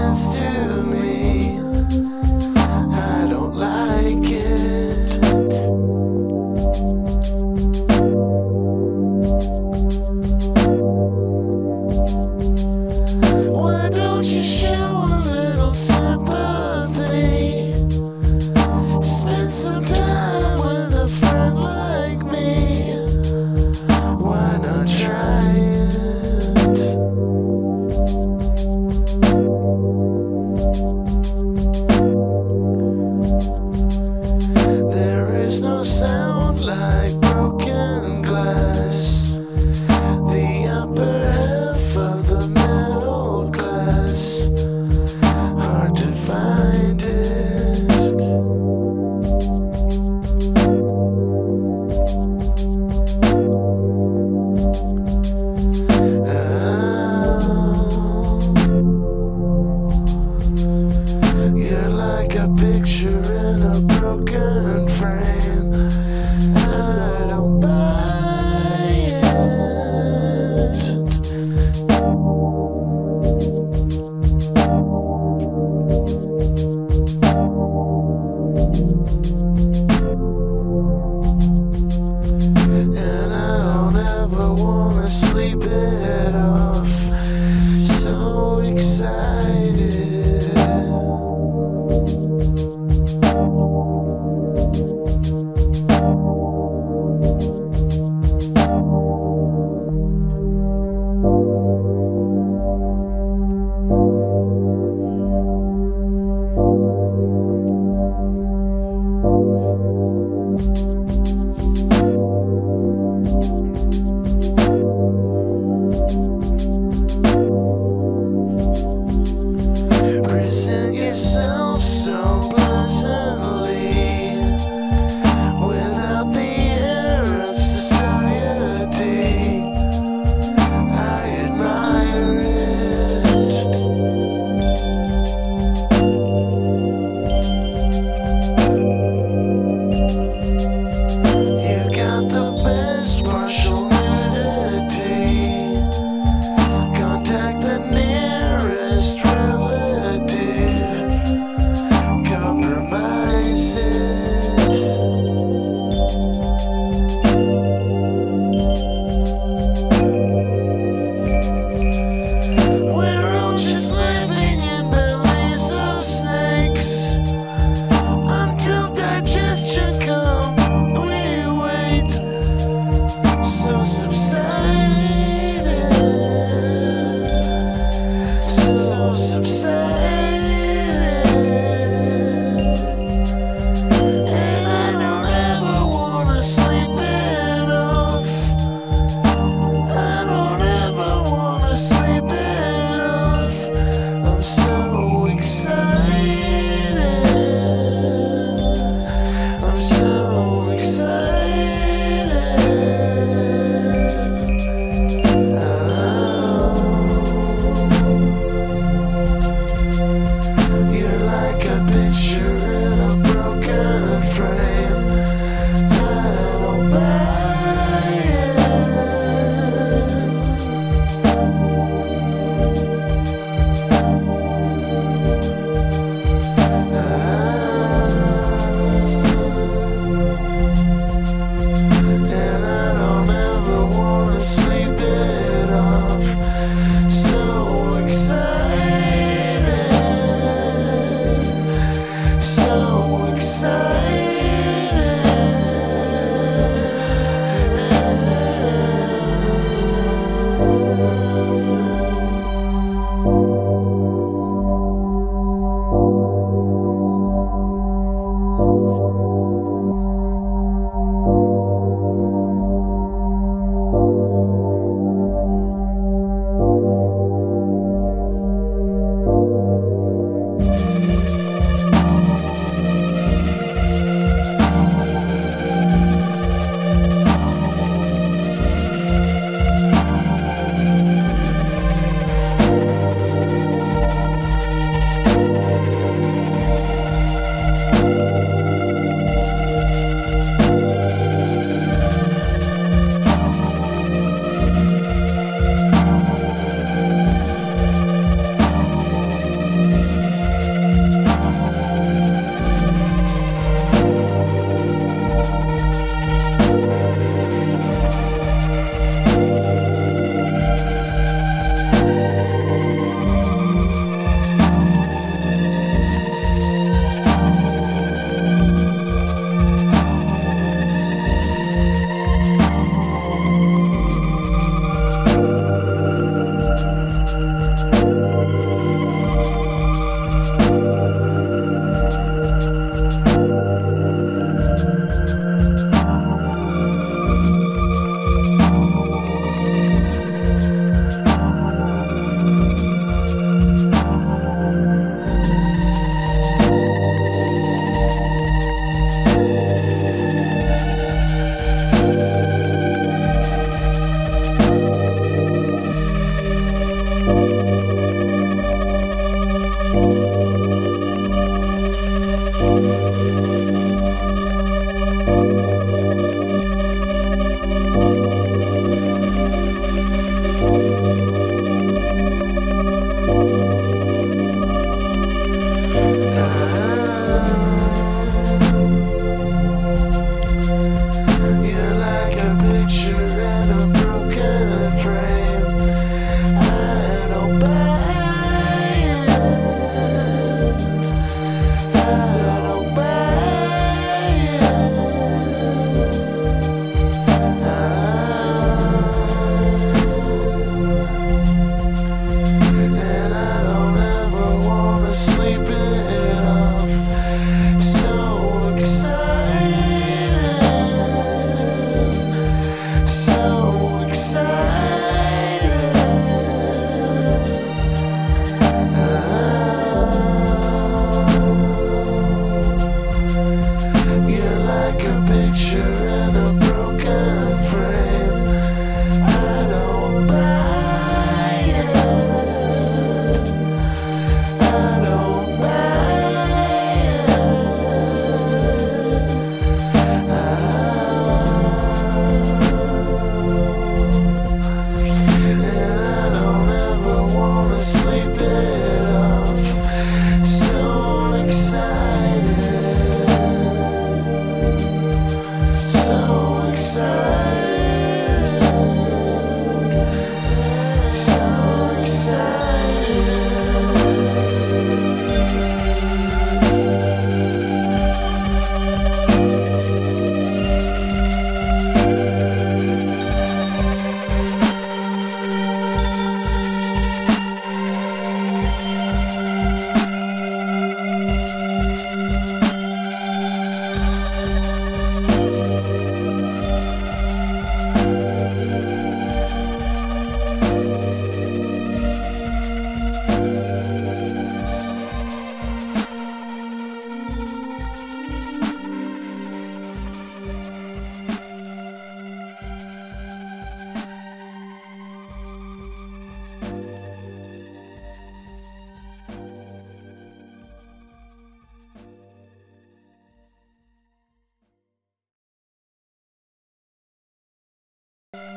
sense to me. Sound like broken glass. special. So subside.